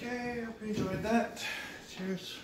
Okay, hope you enjoyed that. Cheers.